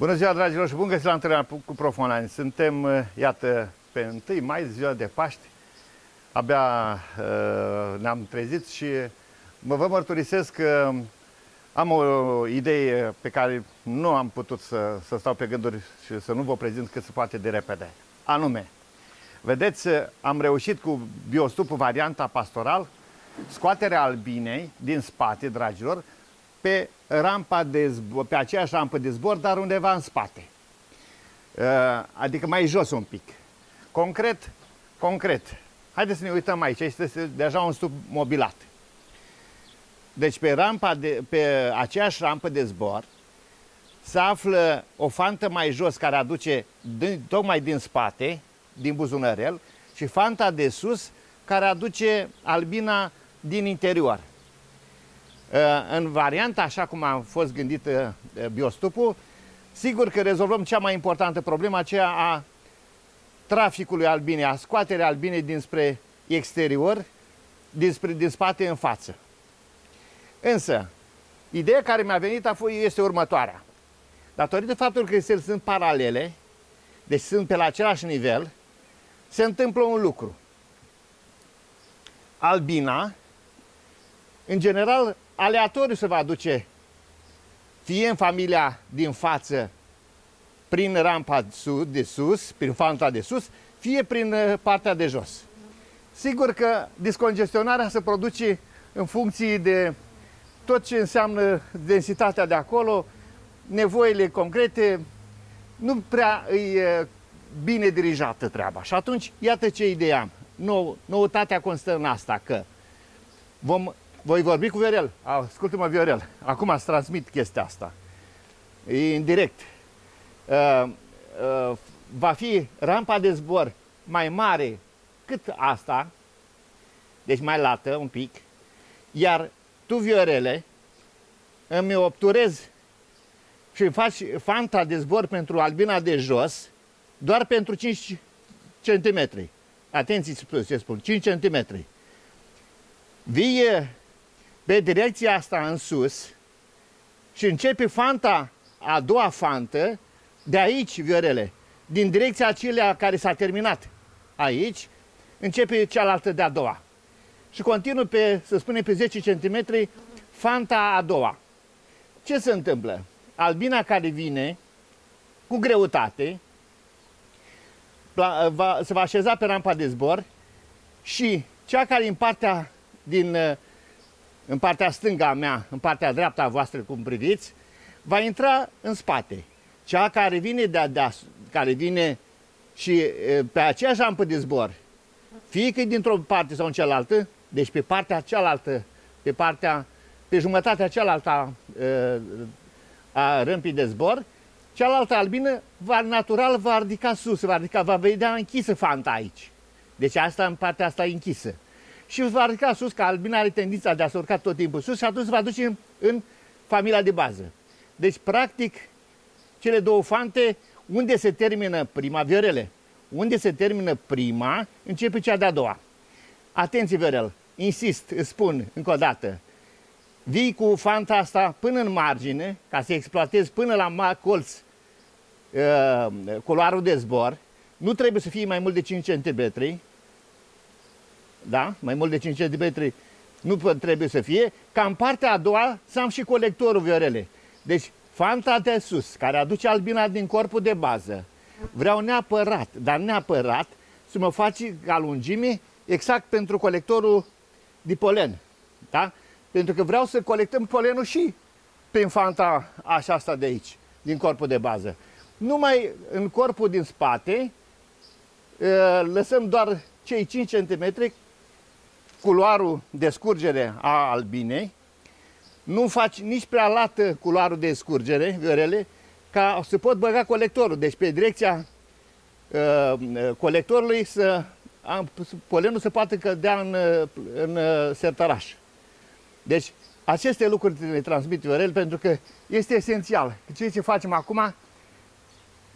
Bună ziua, dragilor, și bun găsit la întâlnirea cu Profonani. Suntem, uh, iată, pe 1 mai, ziua de Paști. Abia uh, ne-am trezit și mă vă mărturisesc că am o idee pe care nu am putut să, să stau pe gânduri și să nu vă prezint cât se poate de repede. Anume, vedeți, am reușit cu biostupul varianta pastoral scoaterea albinei din spate, dragilor, pe rampa de zbor, pe aceeași rampă de zbor, dar undeva în spate. Uh, adică mai jos un pic. Concret, concret. Haideți să ne uităm aici. Este deja un stup mobilat. Deci pe, rampa de, pe aceeași rampă de zbor se află o fantă mai jos care aduce din, tocmai din spate, din buzunărel, și fanta de sus care aduce albina din interior. Uh, în varianta așa cum a fost gândit uh, biostupul, sigur că rezolvăm cea mai importantă problemă, aceea a traficului albinei, a scoaterea albinei dinspre exterior, dinspre, din spate în față. Însă, ideea care mi-a venit a fost, este următoarea. Datorită faptului că ele sunt paralele, deci sunt pe la același nivel, se întâmplă un lucru. Albina, în general, aleatoriu se va aduce fie în familia din față prin rampa de sus, prin fanta de sus, fie prin uh, partea de jos. Sigur că discongestionarea se produce în funcție de tot ce înseamnă densitatea de acolo, nevoile concrete, nu prea e bine dirijată treaba. Și atunci, iată ce idee am. Nou, noutatea constă în asta, că vom voi vorbi cu Viorel. Ascultă-mă, Viorel. Acum ați transmit chestia asta. E în direct. Uh, uh, va fi rampa de zbor mai mare cât asta, deci mai lată un pic, iar tu, Viorele, îmi obturezi și faci fanta de zbor pentru albina de jos doar pentru 5 cm. Atenție ce spun, 5 cm. Vii pe direcția asta în sus și începe fanta, a doua fantă, de aici, Viorele, din direcția acelea care s-a terminat aici, începe cealaltă de-a doua. Și continuă pe, să spunem, pe 10 cm, fanta a doua. Ce se întâmplă? Albina care vine cu greutate va, se va așeza pe rampa de zbor și cea care în partea din în partea stânga a mea, în partea dreapta a voastră, cum priviți, va intra în spate. Cea care vine de, de care vine și pe aceeași rampă de zbor, fie că dintr-o parte sau în cealaltă, deci pe partea cealaltă, pe partea, pe jumătatea cealaltă a, a râmpii de zbor, cealaltă albină va, natural va ridica sus, va ridica, va vedea închisă fanta aici. Deci asta în partea asta e închisă și va ridica sus, că albina are tendința de a se urca tot timpul sus și atunci se va duce în, în familia de bază. Deci, practic, cele două fante, unde se termină prima, Viorele, unde se termină prima, începe cea de-a doua. Atenție, Viorel, insist, îți spun încă o dată, vii cu fanta asta până în margine, ca să exploatezi până la colț uh, coloarul de zbor, nu trebuie să fie mai mult de 5 cm, da? mai mult de 5 cm nu trebuie să fie, ca în partea a doua să am și colectorul viorele. Deci fanta de sus, care aduce albina din corpul de bază, vreau neapărat, dar neapărat, să mă faci ca lungime exact pentru colectorul de polen. Da? Pentru că vreau să colectăm polenul și prin fanta așa asta de aici, din corpul de bază. Numai în corpul din spate ă, lăsăm doar cei 5 cm culoarul de scurgere a albinei, nu faci nici prea lată culoarul de scurgere, viorele, ca să pot băga colectorul. Deci pe direcția uh, colectorului să polenul să poată cădea în, în uh, sertăraș. Deci aceste lucruri le transmit Viorel pentru că este esențial. Ceea ce facem acum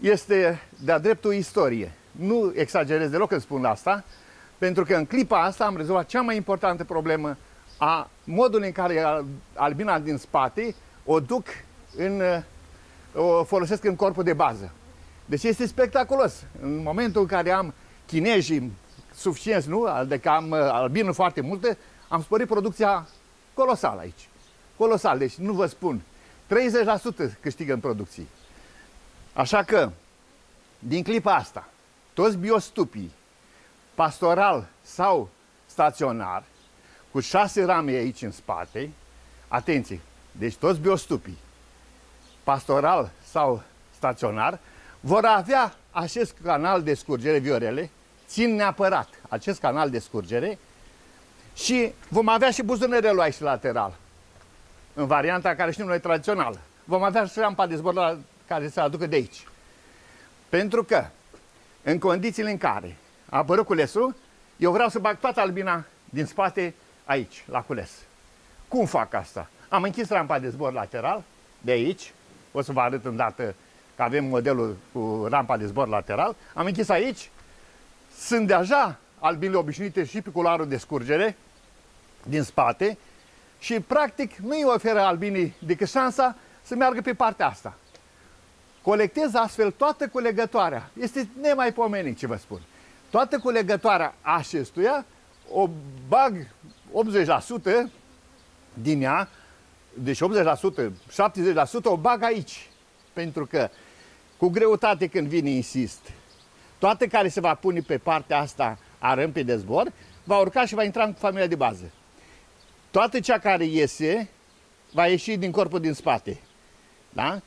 este de-a dreptul istorie. Nu exagerez deloc când spun asta, pentru că în clipa asta am rezolvat cea mai importantă problemă a modului în care albina din spate o duc în, o folosesc în corpul de bază. Deci este spectaculos. În momentul în care am chinezii suficienți, nu? Adică am uh, albină foarte multe, am sporit producția colosal aici. Colosal. Deci nu vă spun. 30% câștigă în producții. Așa că, din clipa asta, toți biostupii, pastoral sau staționar, cu șase rame aici în spate, atenție, deci toți biostupii, pastoral sau staționar, vor avea acest canal de scurgere viorele, țin neapărat acest canal de scurgere și vom avea și buzunărelul aici lateral, în varianta care știm noi tradițională. Vom avea și rampa de zbor la, care se aducă de aici. Pentru că, în condițiile în care a apărut culesul, eu vreau să bag toată albina din spate aici, la cules. Cum fac asta? Am închis rampa de zbor lateral, de aici, o să vă arăt îndată că avem modelul cu rampa de zbor lateral, am închis aici, sunt deja albinele obișnuite și picularul de scurgere din spate și practic nu îi oferă albinii decât șansa să meargă pe partea asta. Colectez astfel toată culegătoarea. Este nemaipomenit ce vă spun. Toată culegătoarea acestuia o bag 80% din ea, deci 80%, 70% o bag aici. Pentru că cu greutate când vine, insist, toate care se va pune pe partea asta a râmpii de zbor, va urca și va intra în familia de bază. Toată cea care iese, va ieși din corpul din spate. Da?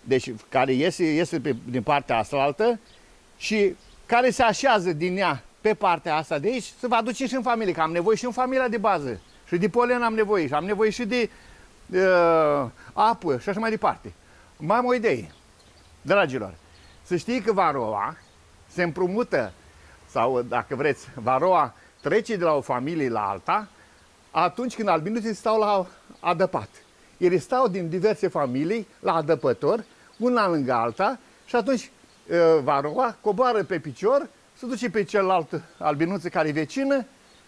Deci care iese, iese pe, din partea asta altă și care se așează din ea pe partea asta de aici, se va duce și în familie, că am nevoie și în familia de bază. Și de polen am nevoie și am nevoie și de uh, apă și așa mai departe. Mai am o idee, dragilor. Să știi că varoa se împrumută, sau dacă vreți, varoa trece de la o familie la alta, atunci când albinuții stau la adăpat. Ele stau din diverse familii la adăpător, una lângă alta, și atunci uh, varoa coboară pe picior, se duce pe celălalt albinuță care e vecină,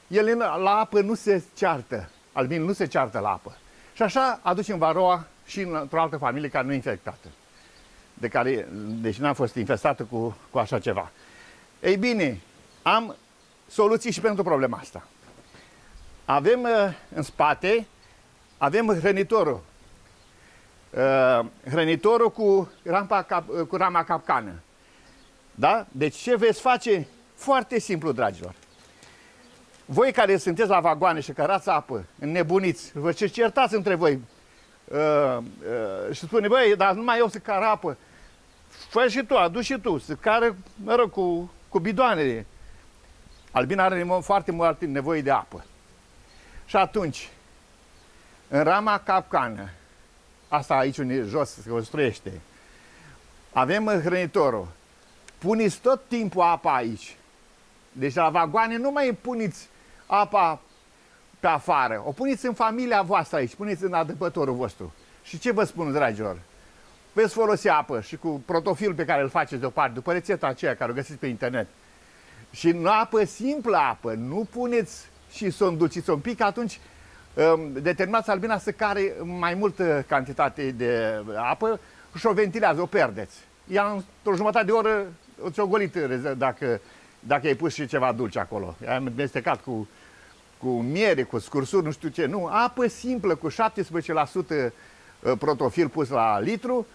el la apă nu se ceartă, albinul nu se ceartă la apă. Și așa aducem varoa și într-o altă familie care nu e infectată, de care, deci n-a fost infestată cu, cu așa ceva. Ei bine, am soluții și pentru problema asta. Avem uh, în spate, avem hrănitorul. Uh, hrănitorul cu, rampa cap, uh, cu rama capcană. Da? Deci ce veți face? Foarte simplu, dragilor. Voi care sunteți la vagoane și cărați apă, nebuniți, vă ce certați între voi uh, uh, și spune, băi, dar numai eu să car apă, fă și tu, adu și tu, să care, mă rog, cu, cu bidoanele. Albina are foarte mult nevoie de apă. Și atunci, în rama capcană, asta aici unde jos se construiește, avem hrănitorul. Puneți tot timpul apa aici. Deci la vagoane nu mai puneți apa pe afară. O puneți în familia voastră aici, puneți în adăpătorul vostru. Și ce vă spun, dragilor? Veți folosi apă și cu protofilul pe care îl faceți deoparte, după rețeta aceea care o găsiți pe internet. Și nu apă simplă apă, nu puneți și să o îndulciți un pic, atunci um, determinați albina să care mai multă cantitate de apă și o ventilează, o perdeți. Ea într-o jumătate de oră ți-o golit dacă, dacă ai pus și ceva dulce acolo. Ai mestecat cu cu miere, cu scursuri, nu știu ce, nu, apă simplă cu 17% uh, protofil pus la litru,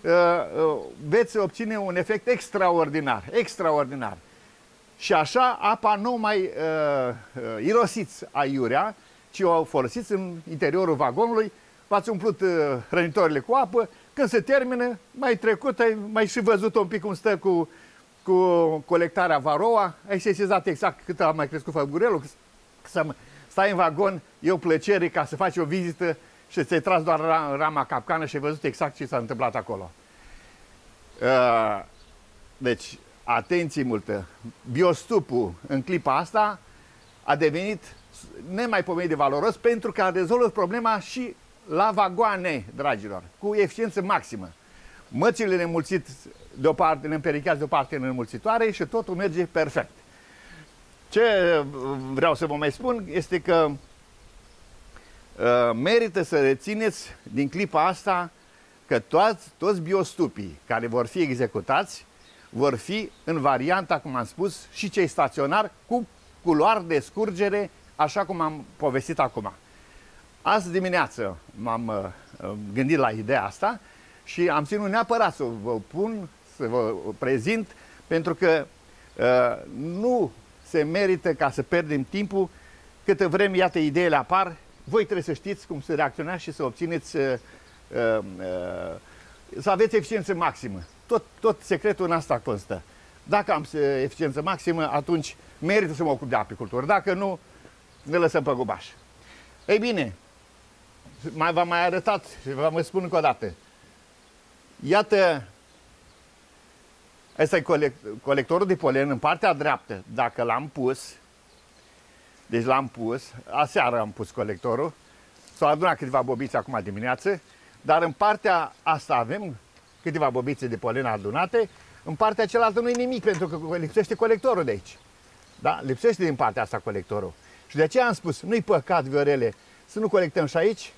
uh, uh, veți obține un efect extraordinar, extraordinar. Și așa apa nu mai uh, irosiți aiurea, ci o folosiți în interiorul vagonului, v-ați umplut uh, hrănitorile cu apă, când se termină, mai trecut, ai mai și văzut un pic cum stă cu, cu colectarea varoa, ai sesizat exact cât a mai crescut făgurelul, să stai în vagon, e o plăcere ca să faci o vizită și ți-ai tras doar rama capcană și ai văzut exact ce s-a întâmplat acolo. Uh, deci, atenție multă. Biostupul în clipa asta a devenit nemaipomenit de valoros pentru că a rezolvat problema și la vagoane, dragilor, cu eficiență maximă. Mățile nemulțit de o parte, le împerichează de o parte în înmulțitoare și totul merge perfect. Ce vreau să vă mai spun este că uh, merită să rețineți din clipa asta că toți, toți biostupii care vor fi executați vor fi în varianta, cum am spus, și cei staționari cu culoare de scurgere, așa cum am povestit acum. Azi dimineață m-am uh, gândit la ideea asta și am ținut neapărat să vă pun, să vă prezint, pentru că uh, nu se merită ca să pierdem timpul câtă vreme, iată, ideile apar, voi trebuie să știți cum să reacționați și să obțineți, uh, uh, uh, să aveți eficiență maximă. Tot, tot secretul în asta constă. Dacă am eficiență maximă, atunci merită să mă ocup de apicultură. Dacă nu, ne lăsăm pe gubaș. Ei bine, mai v-am mai arătat și vă mai spun încă o dată. Iată, ăsta e colect, colectorul de polen în partea dreaptă. Dacă l-am pus, deci l-am pus, aseară am pus colectorul, s-au adunat câteva bobițe acum dimineață, dar în partea asta avem câteva bobițe de polen adunate, în partea cealaltă nu e nimic, pentru că lipsește colectorul de aici. Da? Lipsește din partea asta colectorul. Și de aceea am spus, nu-i păcat, Viorele, să nu colectăm și aici,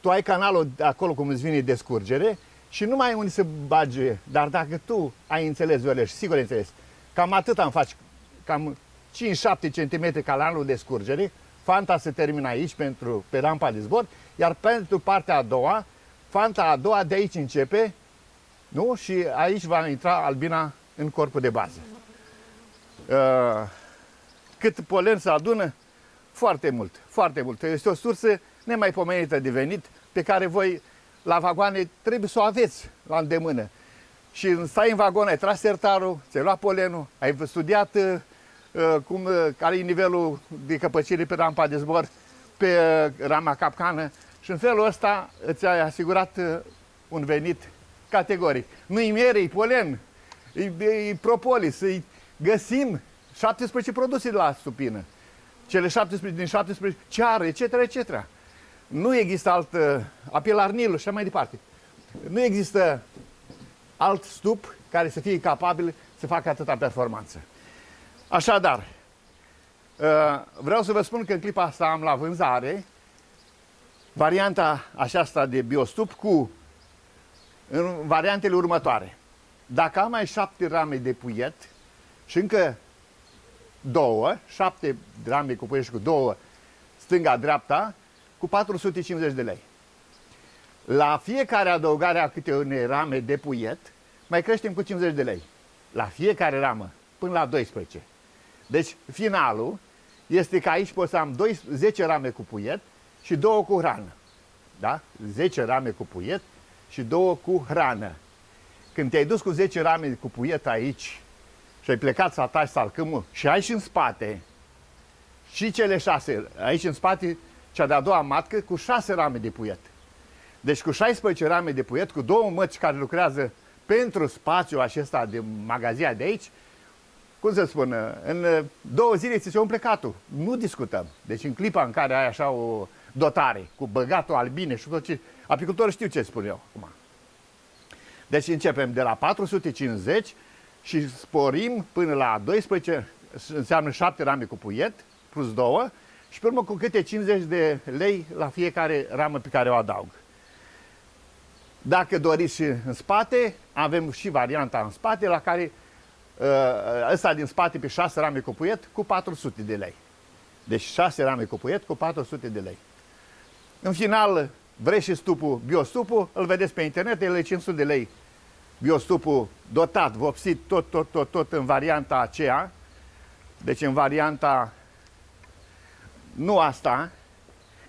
tu ai canalul acolo cum îți vine de scurgere și nu mai ai unde să bage, dar dacă tu ai înțeles, Viorele, și sigur ai înțeles, cam atât am faci, cam 5-7 cm canalul de scurgere, fanta se termină aici pentru, pe rampa de zbor, iar pentru partea a doua, fanta a doua de aici începe, nu? Și aici va intra albina în corpul de bază. Uh, cât polen se adună? Foarte mult, foarte mult. Este o sursă nemaipomenită de venit pe care voi la vagoane trebuie să o aveți la îndemână. Și stai în vagon, ai tras sertarul, ți-ai luat polenul, ai studiat uh, uh cum, uh, care e nivelul de căpăcire pe rampa de zbor, pe uh, rama capcană și în felul ăsta îți-ai asigurat uh, un venit categoric. Nu-i miere, e polen, e, e propolis, e, găsim 17 produse la stupină. Cele 17 din 17, ceară, etc., etc. Nu există alt, uh, apilarnil și mai departe. Nu există alt stup care să fie capabil să facă atâta performanță. Așadar, uh, vreau să vă spun că în clipa asta am la vânzare varianta aceasta de biostup cu în variantele următoare. Dacă am mai șapte rame de puiet și încă două, șapte rame cu puiet și cu două stânga-dreapta, cu 450 de lei. La fiecare adăugare a câte unei rame de puiet, mai creștem cu 50 de lei. La fiecare ramă, până la 12. Deci, finalul este că aici pot să am 10 rame cu puiet și două cu hrană. Da? 10 rame cu puiet și două cu hrană. Când te-ai dus cu 10 rame cu puiet aici și ai plecat să ataci salcâmul și ai și în spate și cele șase, aici în spate cea de-a doua matcă cu șase rame de puiet. Deci cu 16 rame de puiet, cu două măci care lucrează pentru spațiul acesta de magazia de aici, cum să spun, în două zile ți se umple catul. Nu discutăm. Deci în clipa în care ai așa o dotare, cu băgatul albine și tot ce... Apicultorul știu ce spun eu acum. Deci începem de la 450 și sporim până la 12, înseamnă 7 rame cu puiet, plus 2, și pe urmă cu câte 50 de lei la fiecare ramă pe care o adaug. Dacă doriți și în spate, avem și varianta în spate, la care ă, ăsta din spate pe 6 rame cu puiet cu 400 de lei. Deci 6 rame cu puiet cu 400 de lei. În final, vreți și stupul, biostupul, îl vedeți pe internet, el e 500 de lei. Biostupul dotat, vopsit, tot, tot, tot, tot în varianta aceea. Deci în varianta nu asta.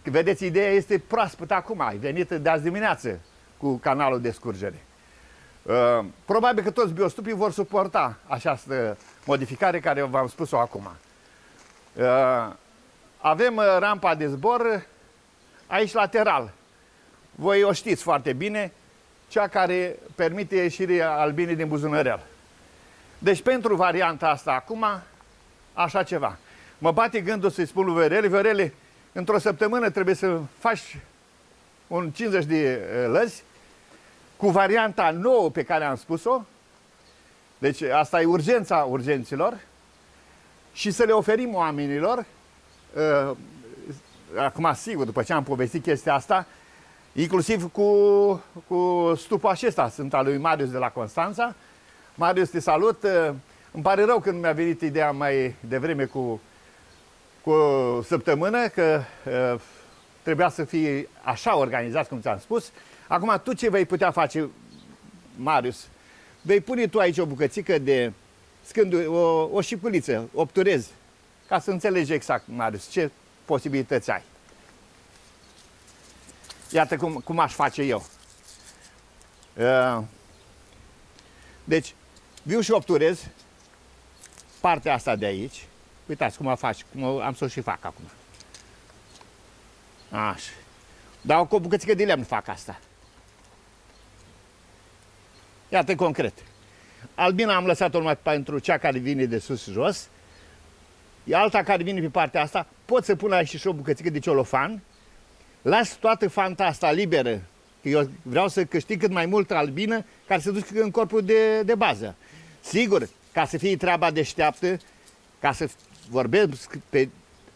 Că vedeți, ideea este proaspătă acum, ai venit de azi dimineață cu canalul de scurgere. Uh, probabil că toți biostupii vor suporta această modificare care v-am spus-o acum. Uh, avem uh, rampa de zbor aici lateral. Voi o știți foarte bine, cea care permite ieșirea albinii din buzunărel. Deci pentru varianta asta acum, așa ceva. Mă bate gândul să-i spun lui Viorele, Viorele, într-o săptămână trebuie să faci un 50 de eh, lăzi cu varianta nouă pe care am spus-o. Deci asta e urgența urgenților și să le oferim oamenilor, uh, acum sigur, după ce am povestit chestia asta, Inclusiv cu, cu stupul acesta, sunt al lui Marius de la Constanța. Marius, te salut. Îmi pare rău că nu mi-a venit ideea mai devreme cu, cu o săptămână, că uh, trebuia să fie așa organizat, cum ți-am spus. Acum, tu ce vei putea face, Marius? Vei pune tu aici o bucățică de scându, o, o șipuliță, obturez, ca să înțelegi exact, Marius, ce posibilități ai. Iată cum, cum aș face eu. Uh, deci, viu și obturez partea asta de aici. Uitați cum o faci, cum am să o și fac acum. Așa. Dau cu o bucățică de lemn fac asta. Iată concret. Albina am lăsat-o numai pentru cea care vine de sus jos. E alta care vine pe partea asta. Pot să pun aici și o bucățică de celofan. Las toată fanta asta liberă. Că eu vreau să câștig cât mai mult albină care să ducă în corpul de, de bază. Sigur, ca să fie treaba deșteaptă, ca să vorbesc pe...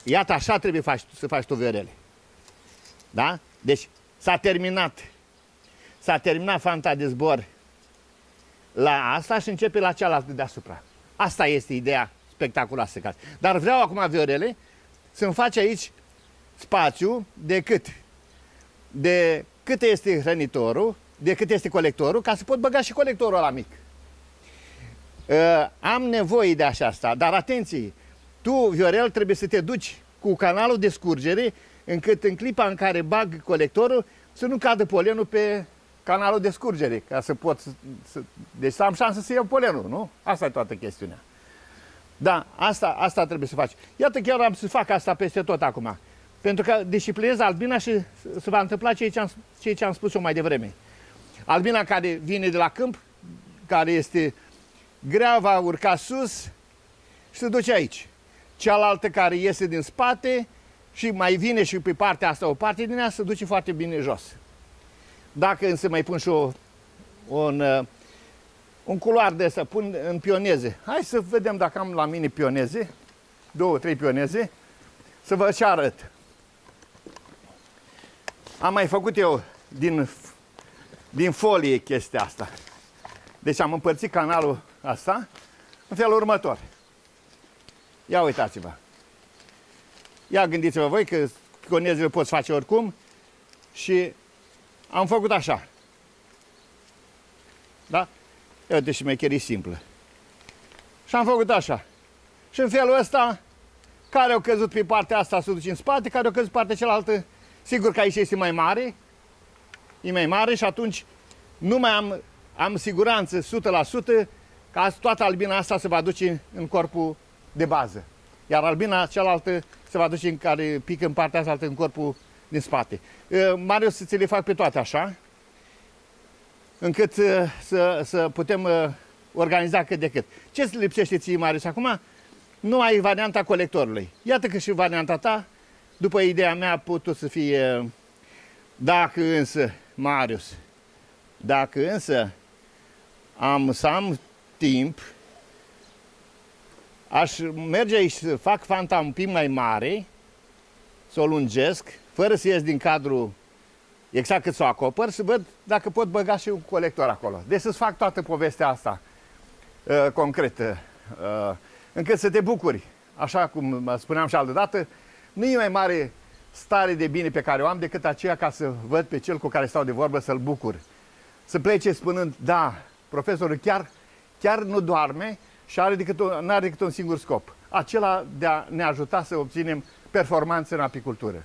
Iată, așa trebuie faci, să faci tu viorele. Da? Deci s-a terminat. S-a terminat fanta de zbor la asta și începe la cealaltă deasupra. Asta este ideea spectaculoasă. Dar vreau acum, Viorele, să-mi faci aici spațiu de cât? De cât este hrănitorul, de cât este colectorul, ca să pot băga și colectorul la mic. Uh, am nevoie de așa asta, dar atenție, tu, Viorel, trebuie să te duci cu canalul de scurgere, încât în clipa în care bag colectorul, să nu cadă polenul pe canalul de scurgere, ca să pot să, să, deci să am șansă să iau polenul, nu? Asta e toată chestiunea. Da, asta, asta trebuie să faci. Iată, chiar am să fac asta peste tot acum. Pentru că disciplinez albina și se va întâmpla ceea ce am, ceea ce am spus eu mai devreme. Albina care vine de la câmp, care este grea, va urca sus și se duce aici. Cealaltă care iese din spate și mai vine și pe partea asta o parte din ea se duce foarte bine jos. Dacă însă mai pun și o, un, uh, un culoar de să pun în pioneze. Hai să vedem dacă am la mine pioneze, două, trei pioneze, să vă și arăt. Am mai făcut eu din, din folie chestia asta. Deci am împărțit canalul asta în felul următor. Ia uitați-vă. Ia gândiți-vă voi că pionezele poți face oricum și am făcut așa. Da? Ia uite și șmecherii simplă. Și am făcut așa. Și în felul ăsta, care au căzut pe partea asta să duce în spate, care au căzut pe partea cealaltă, sigur că aici este mai mare, e mai mare și atunci nu mai am, am siguranță 100% că toată albina asta se va duce în corpul de bază. Iar albina cealaltă se va duce în care pică în partea asta în corpul din spate. Marius să ți le fac pe toate așa, încât să, să putem organiza cât de cât. Ce îți lipsește ție, Marius, acum? Nu ai varianta colectorului. Iată că și varianta ta, după ideea mea, a putut să fie, dacă însă, Marius, dacă însă am să am timp, aș merge aici să fac fanta un pic mai mare, să o lungesc, fără să ies din cadru exact cât să o acopăr, să văd dacă pot băga și un colector acolo. Deci să-ți fac toată povestea asta uh, concretă, uh, încât să te bucuri. Așa cum spuneam și altă dată, nu e mai mare stare de bine pe care o am decât aceea ca să văd pe cel cu care stau de vorbă să-l bucur. Să plece spunând, da, profesorul chiar, chiar nu doarme și are decât, nu are decât un singur scop. Acela de a ne ajuta să obținem performanțe în apicultură.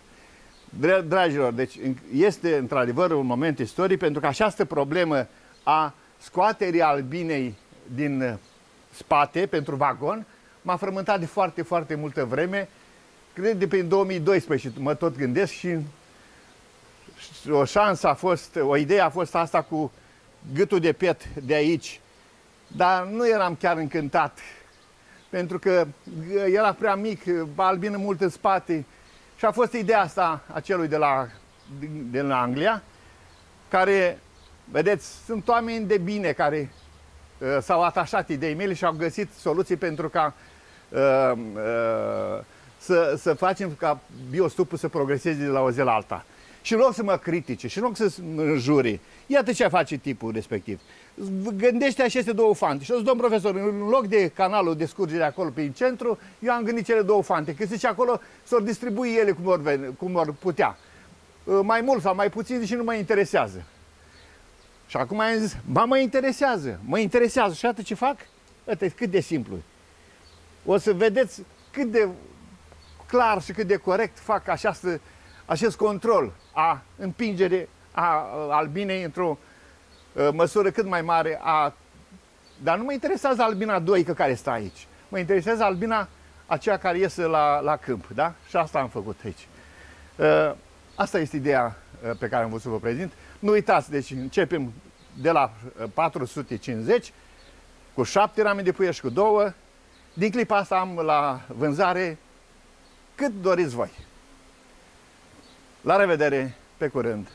Dragilor, deci este într-adevăr un moment istoric pentru că această problemă a scoaterii albinei din spate pentru vagon m-a frământat de foarte, foarte multă vreme. Cred de prin 2012 mă tot gândesc și o șansă a fost, o idee a fost asta cu gâtul de pet de aici, dar nu eram chiar încântat pentru că era prea mic, albină mult în spate, și a fost ideea asta a celui de la, din Anglia, care, vedeți, sunt oameni de bine care uh, s-au atașat ideii mele și au găsit soluții pentru ca uh, uh, să, să facem ca biostupul să progreseze de la o zi la alta. Și în loc să mă critique, și în loc să mă jure, iată ce face tipul respectiv. Gândește aceste două fante. Și o domn profesor, în loc de canalul de scurgere acolo pe centru, eu am gândit cele două fante, că zice acolo s-or distribui ele cum or, cum or putea. Uh, mai mult sau mai puțin și nu mă interesează. Și acum am zis, ba mă interesează, mă interesează. Și atât ce fac? Uite, cât de simplu. O să vedeți cât de clar și cât de corect fac această, acest control a împingere a albinei într-o uh, măsură cât mai mare a... Dar nu mă interesează albina 2 care stă aici. Mă interesează albina aceea care iese la, la câmp, da? Și asta am făcut aici. Uh, asta este ideea uh, pe care am vrut să vă prezint. Nu uitați, deci începem de la 450 cu 7 rame de puieș cu două. Din clipa asta am la vânzare cât doriți voi. La revedere, pe curând!